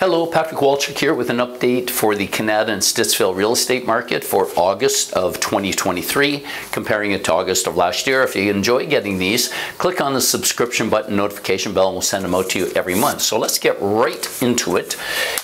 Hello, Patrick Walchuk here with an update for the Kanata and Stittsville real estate market for August of 2023, comparing it to August of last year. If you enjoy getting these, click on the subscription button, notification bell, and we'll send them out to you every month. So let's get right into it.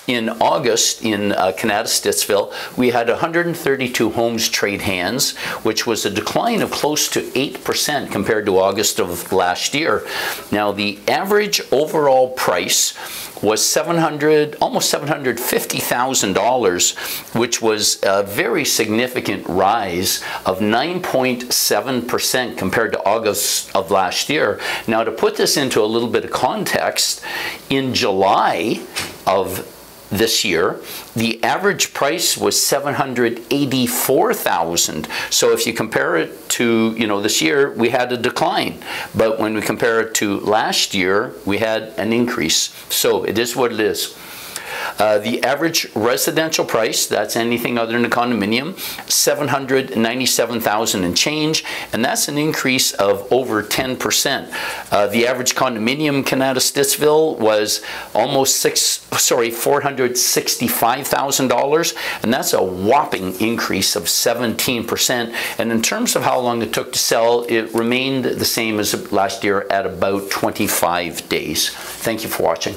In August, in uh, Kanata, Stittsville, we had 132 homes trade hands, which was a decline of close to 8% compared to August of last year. Now, the average overall price was 700, almost $750,000, which was a very significant rise of 9.7% compared to August of last year. Now, to put this into a little bit of context, in July of this year, the average price was 784,000. So if you compare it to, you know, this year, we had a decline. But when we compare it to last year, we had an increase. So it is what it is. Uh, the average residential price, that's anything other than a condominium, 797,000 and change, and that's an increase of over 10%. Uh, the average condominium Kanata Stittsville was almost six, sorry, $465,000, and that's a whopping increase of 17%. And in terms of how long it took to sell, it remained the same as last year at about 25 days. Thank you for watching.